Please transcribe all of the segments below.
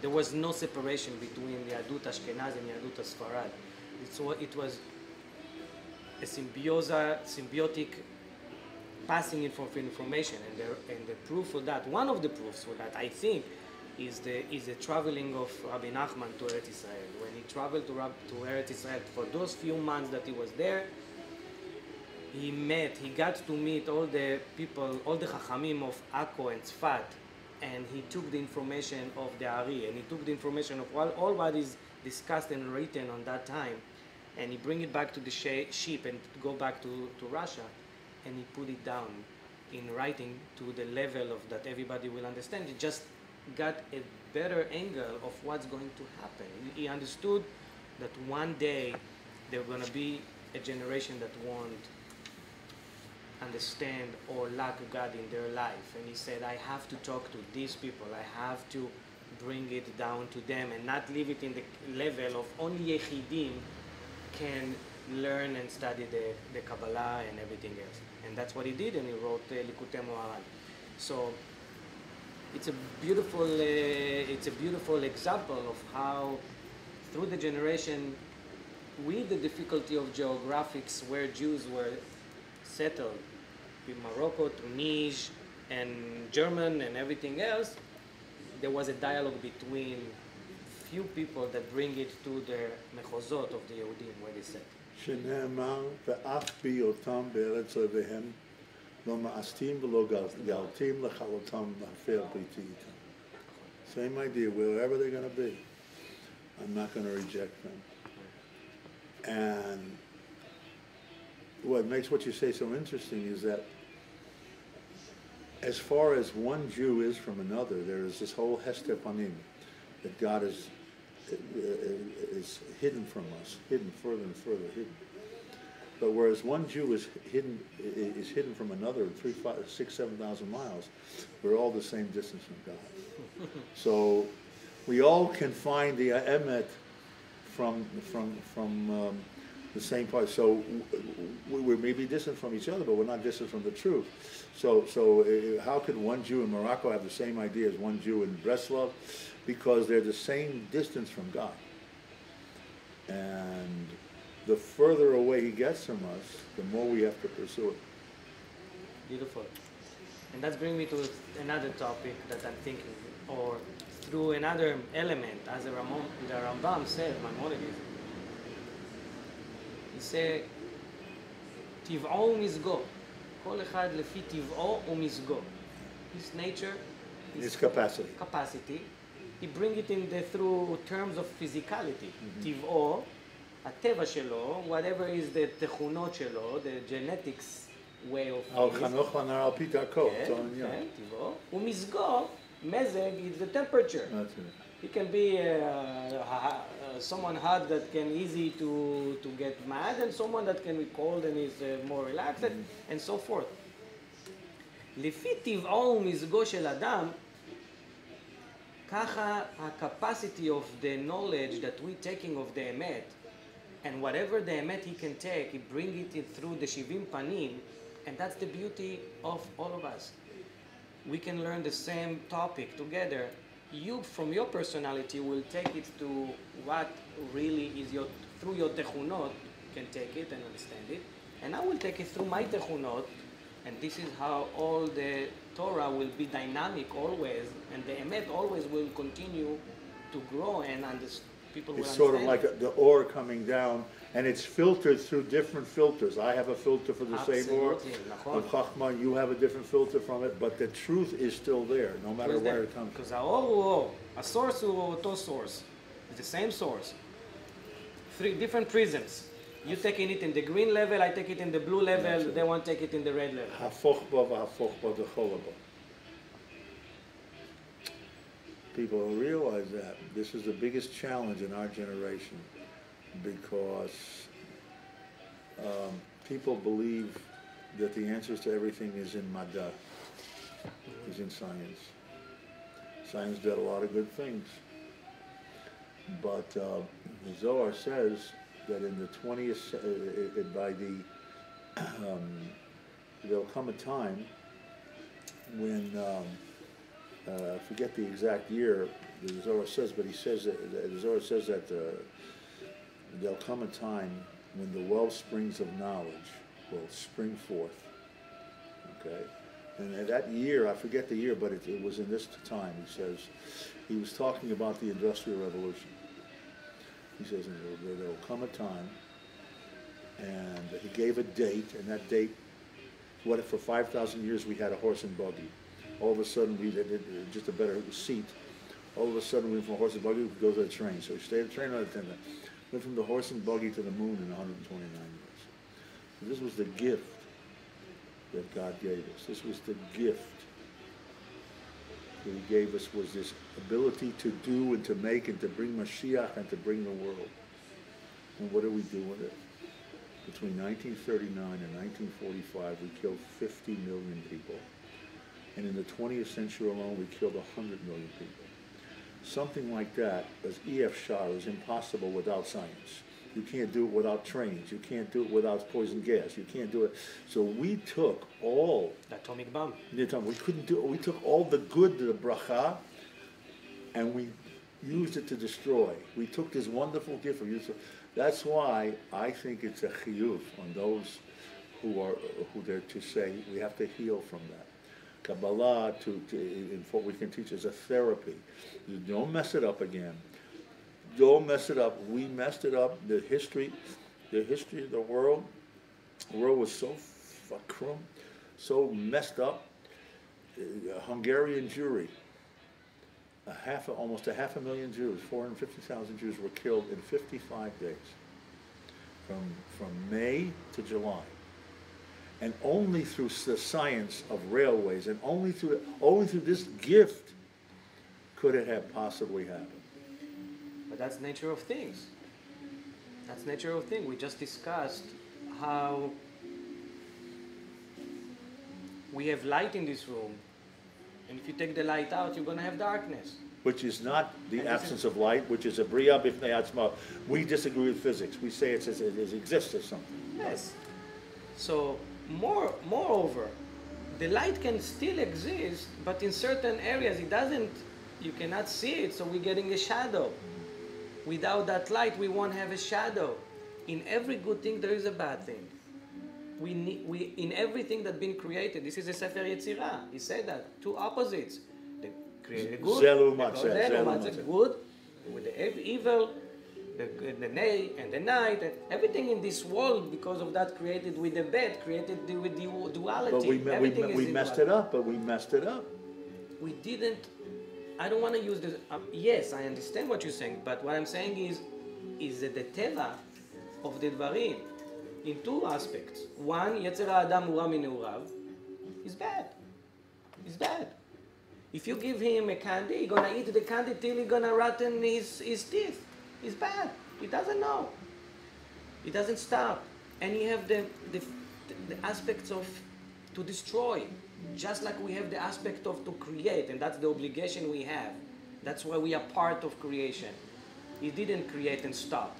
There was no separation between Yadut Ashkenaz and Yadut Sfarad. It's it was a symbiosa, symbiotic passing information, and the, and the proof for that, one of the proofs for that, I think, is the is the traveling of Rabbi Nachman to Eretz Israel. When he traveled to Rab, to Eretz Israel for those few months that he was there, he met, he got to meet all the people, all the Chachamim of Akko and Tzfat, and he took the information of the Ari, and he took the information of all, all what is discussed and written on that time, and he bring it back to the ship and go back to, to Russia, and he put it down in writing to the level of that everybody will understand. He just got a better angle of what's going to happen. He understood that one day there going to be a generation that won't understand or lack God in their life. And he said, I have to talk to these people. I have to bring it down to them and not leave it in the level of only Yechidim can learn and study the, the Kabbalah and everything else. And that's what he did, and he wrote uh, Likutei Moharan. So it's a beautiful, uh, it's a beautiful example of how, through the generation, with the difficulty of geographics where Jews were settled, in Morocco, Tunisia, and German and everything else, there was a dialogue between few people that bring it to the מחוזות of the Yehudim where they said. שנאמר, ואף בהיותם בארץ אויביהם, לא מאסתים ולא גלתים לכלותם להפר בריתי איתם. Same idea, wherever they're going to be, I'm not going to reject them. And what makes what you say so interesting is that as far as one Jew is from another, there is this whole Hester Panim, that God is, is hidden from us, hidden further and further, hidden. But whereas one Jew is hidden, is hidden from another three, five, six, seven thousand miles, we're all the same distance from God. so we all can find the emet from, from, from um, the same part. So we may be distant from each other, but we're not distant from the truth. So, so uh, how could one Jew in Morocco have the same idea as one Jew in Breslov? Because they're the same distance from God. And the further away he gets from us, the more we have to pursue it. Beautiful. And that's bringing me to another topic that I'm thinking, or through another element, as the, Ramon, the Rambam said, Maimonides. He said, טבעו ומזגו. כל אחד לפי טבעו ומזגו. His nature, his, his capacity. capacity. He bring it in the, through terms of physicality. Mm-hmm. טבעו, הטבע שלו, whatever is the תכונות שלו, the genetics way of... על חנוך לנר על פי דרכו. כן, כן, טבעו. ומזגו, מזג is the temperature. That's it. He can be uh, uh, someone hot that can easy to, to get mad and someone that can be cold and is uh, more relaxed mm -hmm. and so forth. לפי טבעו ומזגו של אדם, ככה ה-capacity of the knowledge that we taking of the אמת, and whatever the אמת he can take, he bring it through the 70 panim, and that's the beauty of all of us. We can learn the same topic together you from your personality will take it to what really is your through your techunot can take it and understand it. And I will take it through my techunot and this is how all the Torah will be dynamic always and the emet always will continue to grow and understand people it's sort of like a, the ore coming down and it's filtered through different filters. I have a filter for the same ore. Of Chachma, you have a different filter from it, but the truth is still there, no matter where there. it comes from. Because uh, oh, oh, oh, a source oh, to source, it's the same source. Three different prisms. You taking it in the green level, I take it in the blue level, they won't take it in the red level. People don't realize that. This is the biggest challenge in our generation because um, people believe that the answers to everything is in Mada, is in science. Science did a lot of good things. But uh, the Zohar says that in the 20th, uh, by the, um, there'll come a time when, um, uh, I forget the exact year, the Zohar says, but he says that the Zohar says that uh, there'll come a time when the well springs of knowledge will spring forth. Okay, and that year, I forget the year, but it, it was in this time. He says he was talking about the Industrial Revolution. He says there will come a time, and he gave a date, and that date, what if for 5,000 years we had a horse and buggy? All of a sudden, we did just a better seat. All of a sudden, we went from horse and buggy, we go to the train. So we stayed at the train 10 Went from the horse and buggy to the moon in 129 years. So this was the gift that God gave us. This was the gift that He gave us was this ability to do and to make and to bring Mashiach and to bring the world. And what do we do with it? Between 1939 and 1945, we killed 50 million people. And in the 20th century alone, we killed 100 million people. Something like that, as E.F. Shah, is impossible without science. You can't do it without trains. You can't do it without poison gas. You can't do it. So we took all the atomic bomb. We couldn't do it. We took all the good the bracha, and we used it to destroy. We took this wonderful gift. We used it. That's why I think it's a chiyuv on those who are who they're to say we have to heal from that. Kabbalah to, to in what we can teach is a therapy. Don't mess it up again. Don't mess it up. We messed it up. The history, the history of the world, the world was so fakrum, so messed up. A Hungarian Jewry, a half, almost a half a million Jews, 450,000 Jews were killed in 55 days, from from May to July. And only through the science of railways, and only through only through this gift, could it have possibly happened but that's nature of things. That's nature of things. We just discussed how we have light in this room, and if you take the light out, you're going to have darkness. Which is not the and absence of light, which is a bria bifnei atzma. We disagree with physics. We say it's, it, it exists as something. Yes. So, more, moreover, the light can still exist, but in certain areas it doesn't, you cannot see it, so we're getting a shadow. Without that light, we won't have a shadow. In every good thing, there is a bad thing. We, need, we in everything that's been created, this is a Sefer Yetzirah. He said that two opposites. They created good, the good with the evil, the, the day and the night, and everything in this world because of that created with the bad, created with the duality. But we, we, we messed it up. But we messed it up. We didn't I don't want to use this. Uh, yes, I understand what you're saying, but what I'm saying is, is that the teva of the dvarim in two aspects. One, Yetzer Adam Ura Minurav, is bad. Is bad. If you give him a candy, he's gonna eat the candy till he's gonna rotten his, his teeth. He's bad. He doesn't know. He doesn't stop. And you have the, the, the aspects of to destroy, just like we have the aspect of to create, and that's the obligation we have. That's why we are part of creation. He didn't create and stop.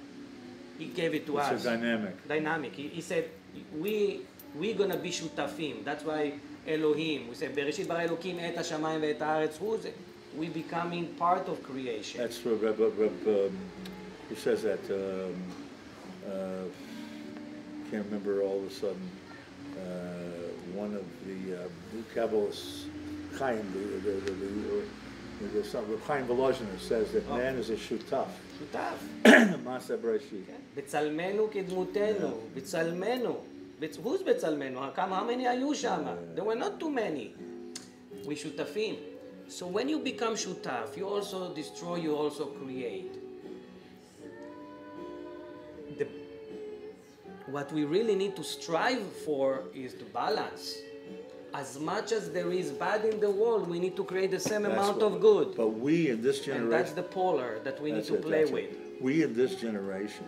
He gave it to it's us. It's dynamic. Dynamic. He, he, said, we, we're going to be shutafim. That's why Elohim, we say, Bereshit bara Elohim et ha-shamayim ve'et ha'aretz. We're becoming part of creation. That's for. Rabbi, Rabbi, he says that. Um, uh, can't remember. All of a sudden, uh, one of the uh, Kabbalists, Chaim, the, the, the, the Chaim Volozhiner says that oh. man is a shutaf. Shutaf. Masa Breshit. Bitzalmenu kidmutenu. Bitzalmenu. Who's Bitzalmenu? How many are you shama? There were not too many. We shutafim. So when you become shutaf, you also destroy, you also create. What we really need to strive for is to balance. As much as there is bad in the world, we need to create the same that's amount of good. But we in this generation. And that's the polar that we need to it, play with. It. We in this generation,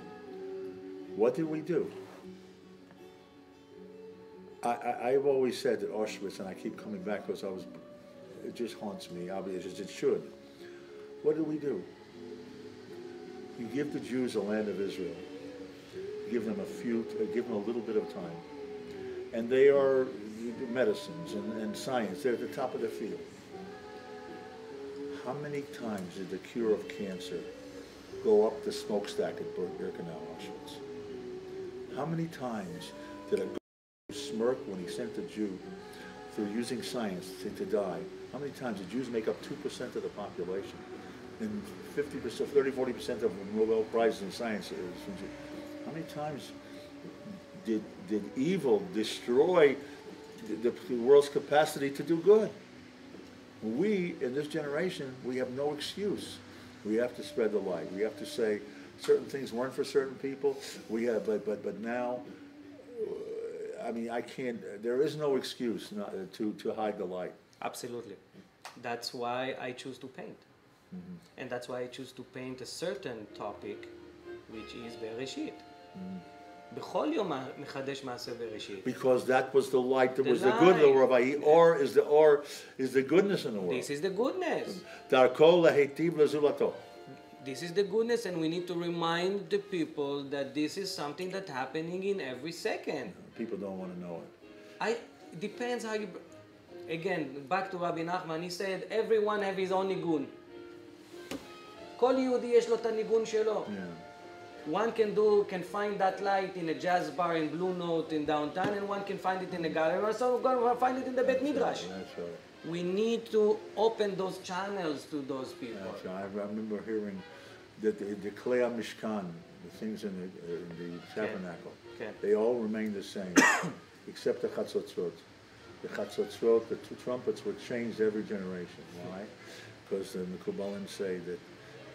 what did we do? I, have always said that Auschwitz, and I keep coming back because I was, it just haunts me, obviously, as it should. What did we do? You give the Jews the land of Israel give them a few, uh, give them a little bit of time. And they are medicines and, and science. They're at the top of their field. how many times did the cure of cancer go up the smokestack at Birkenau, Auschwitz? How many times did a smirk when he sent a Jew through using science to, to die? How many times did Jews make up 2% of the population? And 50%, 30, 40% of Nobel Prizes in science many times did, did evil destroy the, the world's capacity to do good? We, in this generation, we have no excuse. We have to spread the light. We have to say certain things weren't for certain people. We have, but, but, but now, uh, I mean, I can't, there is no excuse not, uh, to, to hide the light. Absolutely. That's why I choose to paint. Mm-hmm. And that's why I choose to paint a certain topic, which is Bereshit. בכל יום מחדש מעשה בראשית. Because that was the light, that The was the good of the light. world. Or is the, or is the goodness in the world. This is the goodness. Darko lehetiv lezulato. This is the goodness, and we need to remind the people that this is something that's happening in every second. People don't want to know it. I depends how you. Again, back to Rabbi Nachman, he said, everyone have his own ניגון. כל יהודי יש לו את הניגון שלו. Yeah. One can do, can find that light in a jazz bar in Blue Note in downtown, and one can find it in a gallery, or so going to find it in the Bet Midrash. Right. We need to open those channels to those people. Right. I remember hearing that the, the Klei Mishkan, the things in the, in the tabernacle, Okay. they all remain the same, except the Chatzotzrot. The Chatzotzrot, the two trumpets were changed every generation. Why? Because the Mekubalim say that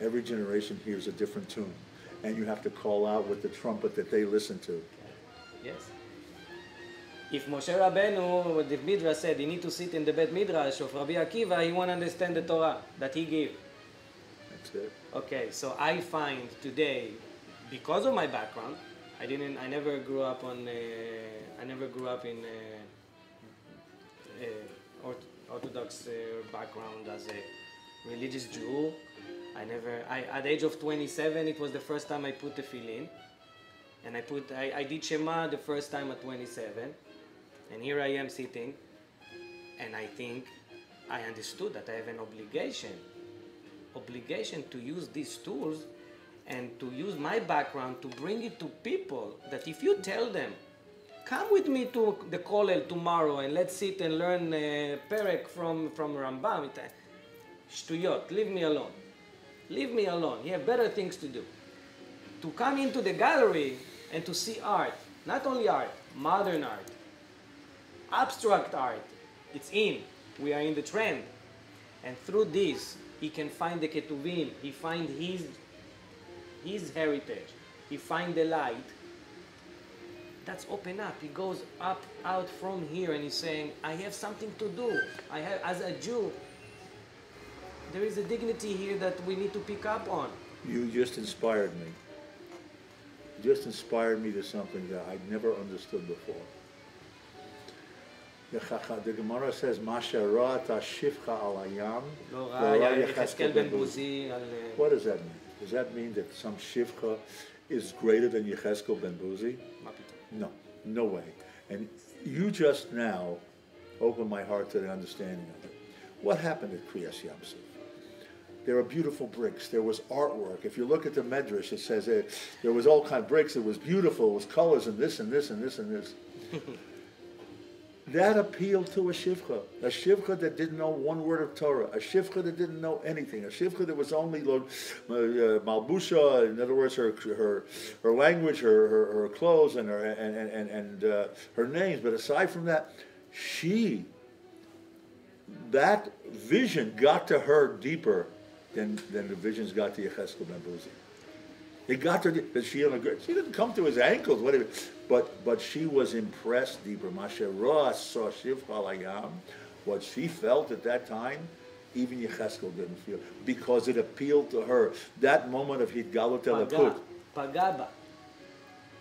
every generation hears a different tune, and you have to call out with the trumpet that they listen to. Yes. If Moshe Rabbeinu, the Midrash said, he need to sit in the Bet Midrash of Rabbi Akiva, he won't understand the Torah that he gave. That's it. Okay, so I find today, because of my background, I didn't, I never grew up on, uh, I never grew up in uh, uh, Orthodox uh, background as a religious Jew. I never, I, at the age of 27, it was the first time I put the tefillin. And I put, I, I did Shema the first time at 27. And here I am sitting. And I think I understood that I have an obligation obligation to use these tools and to use my background to bring it to people that if you tell them come with me to the kollel tomorrow and let's sit and learn uh, perek from, from Rambam Shtuyot, leave me alone. Leave me alone. You have better things to do. To come into the gallery and to see art, not only art, modern art, abstract art, it's in. We are in the trend. And through this, he can find the Ketuvim, he find his, his heritage, he find the light. That's open up. He goes up out from here and he's saying, I have something to do. I have as a Jew, there is a dignity here that we need to pick up on. You just inspired me. You just inspired me to something that I never understood before. The Gemara says, "Masha ra'ata alayam." Eh, what does that mean? Does that mean that some shivcha is greater than Yecheskel ben Buzi? No, no way. And you just now opened my heart to the understanding of it. What happened at Kriyas Yamsuf? There were beautiful bricks. There was artwork. If you look at the Medrash, it says uh, there was all kind of bricks. It was beautiful. It was colors and this and this and this and this. that appealed to a shivcha, a shivcha that didn't know one word of Torah, a shivcha that didn't know anything, a shivcha that was only uh, malbusha, in other words, her her her language, her her, her clothes, and her and and and, and uh, her names. But aside from that, she that vision got to her deeper than, than the visions got to Yecheskel ben Buzi. It got to the, She didn't come to his ankles, whatever. But but she was impressed deeper. Masherah saw Shiv Halayam, what she felt at that time, even Yecheskel didn't feel because it appealed to her. That moment of Hidgalut Elakut. Pagaba.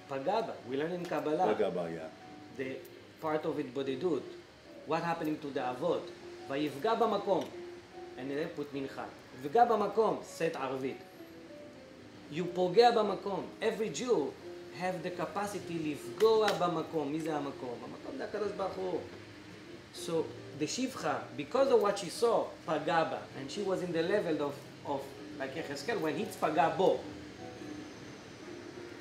Pagaba. We learn in Kabbalah. Pagaba, yeah. The part of it bodidut. What happening to the avot? Vayivga Makom. And then put mincha. יפגע במקום, סט ערבית. You פוגע במקום. Every Jew have the capacity לפגוע במקום. מי זה המקום? המקום זה הקדוש ברוך הוא. So the Shivcha, because of what she saw, Pagaba, and she was in the level of, of like Yecheskel, when it's Pagabo,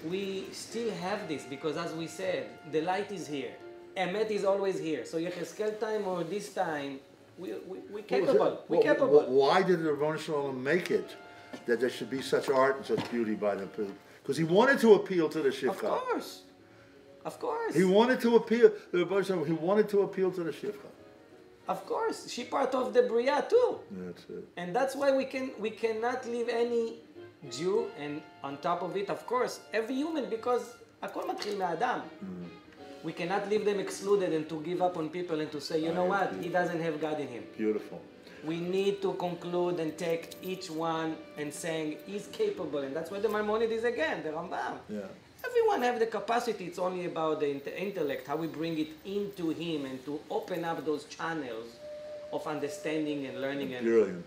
we still have this because as we said, the light is here. Emet is always here. So Yecheskel time or this time, we, we're capable. We're well, capable. Well, why did the Ribono Shel Olam make it that there should be such art and such beauty by the people? Because he wanted to appeal to the Shifra. Of course. Of course. He wanted to appeal, the Rabboni he wanted to appeal to the Shifra. Of course, she part of the Bria too. That's it. And that's why we can we cannot leave any Jew and on top of it, of course, every human because הכל מתחיל Mm-hmm. We cannot leave them excluded and to give up on people and to say, you know what, he doesn't have God in him. Beautiful. We need to conclude and take each one and saying he's capable, and that's why the Maimonides again, the Rambam. Yeah. Everyone have the capacity. It's only about the intellect, how we bring it into him and to open up those channels of understanding and learning and Brilliant, brilliant.